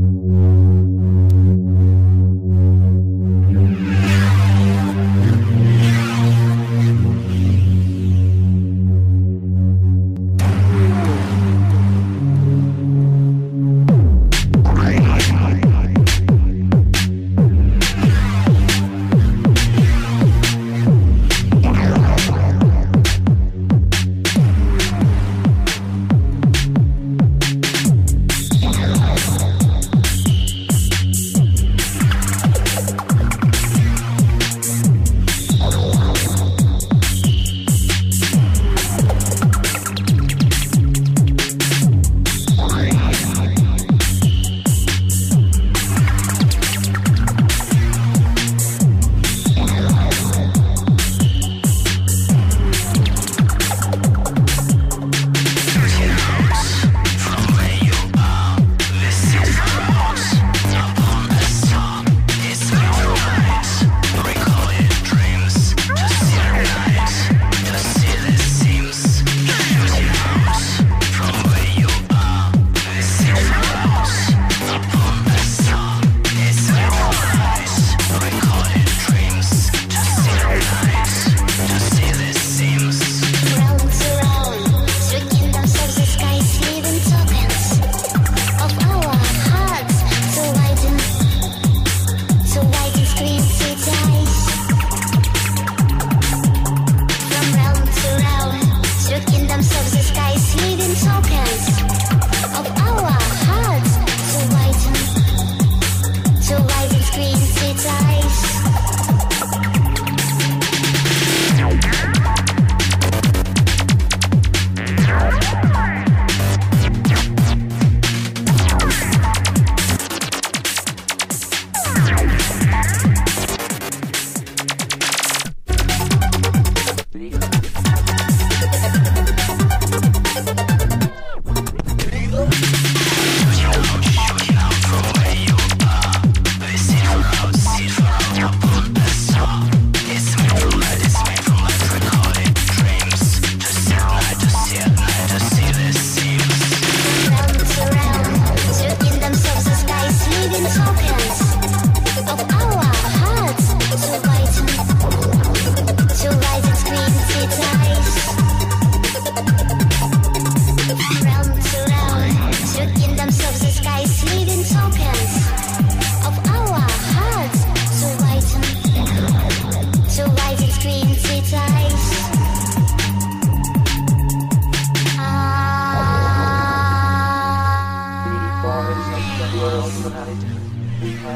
Mm-hmm. Obrigado.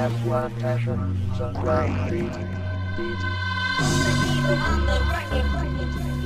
Have one passion, sunrise, beat, beat. on the record.